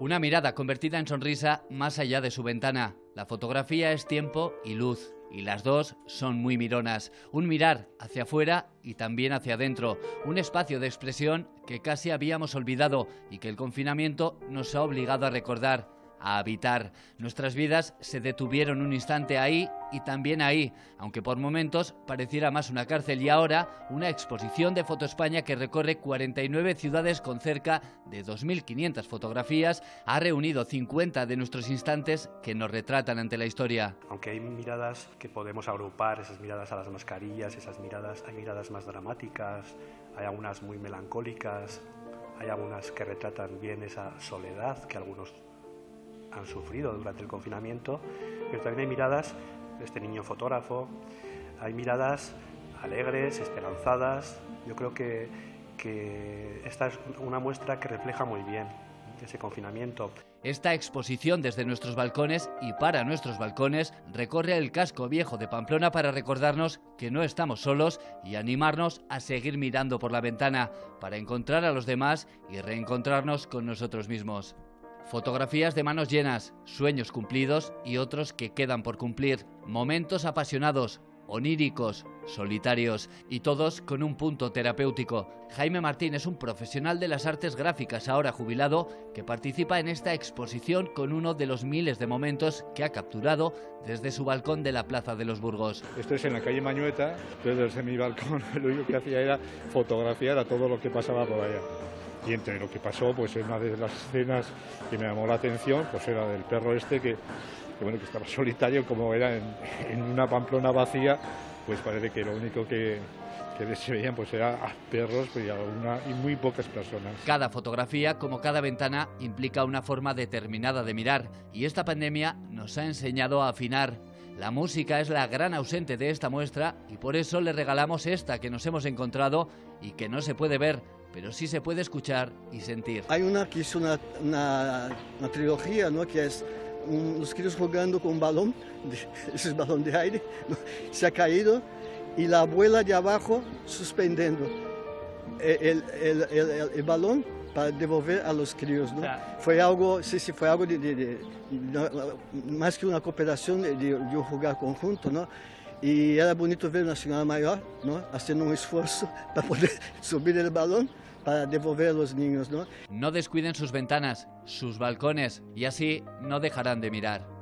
Una mirada convertida en sonrisa más allá de su ventana. La fotografía es tiempo y luz, y las dos son muy mironas. Un mirar hacia afuera y también hacia adentro. Un espacio de expresión que casi habíamos olvidado y que el confinamiento nos ha obligado a recordar a habitar. Nuestras vidas se detuvieron un instante ahí y también ahí, aunque por momentos pareciera más una cárcel y ahora una exposición de Foto España que recorre 49 ciudades con cerca de 2.500 fotografías, ha reunido 50 de nuestros instantes que nos retratan ante la historia. Aunque hay miradas que podemos agrupar, esas miradas a las mascarillas, esas miradas, hay miradas más dramáticas, hay algunas muy melancólicas, hay algunas que retratan bien esa soledad que algunos han sufrido durante el confinamiento, pero también hay miradas de este niño fotógrafo, hay miradas alegres, esperanzadas. Yo creo que, que esta es una muestra que refleja muy bien ese confinamiento. Esta exposición desde nuestros balcones y para nuestros balcones recorre el casco viejo de Pamplona para recordarnos que no estamos solos y animarnos a seguir mirando por la ventana para encontrar a los demás y reencontrarnos con nosotros mismos. Fotografías de manos llenas, sueños cumplidos y otros que quedan por cumplir, momentos apasionados, oníricos, solitarios y todos con un punto terapéutico. Jaime Martín es un profesional de las artes gráficas ahora jubilado que participa en esta exposición con uno de los miles de momentos que ha capturado desde su balcón de la Plaza de los Burgos. Esto es en la calle Mañueta, desde mi balcón lo único que hacía era fotografiar a todo lo que pasaba por allá. Y entre lo que pasó, pues una de las escenas que me llamó la atención, pues era del perro este que, bueno, que estaba solitario, como era en, una pamplona vacía, pues parece que lo único que, que se veían pues era a perros pues, y, y muy pocas personas. Cada fotografía, como cada ventana, implica una forma determinada de mirar y esta pandemia nos ha enseñado a afinar. La música es la gran ausente de esta muestra y por eso le regalamos esta que nos hemos encontrado y que no se puede ver, pero sí se puede escuchar y sentir. Hay una que es una, una, trilogía, ¿no? que es los críos jugando con un balón, ese balón de aire, se ha caído y la abuela de abajo suspendiendo el, el, el, el balón para devolver a los críos. ¿no? Fue algo, sí, sí, fue algo de, de, de, más que una cooperación de, de, jugar conjunto, ¿no? Y era bonito ver una señora mayor, ¿no? Haciendo un esfuerzo para poder subir el balón para devolver a los niños, ¿no? No descuiden sus ventanas, sus balcones y así no dejarán de mirar.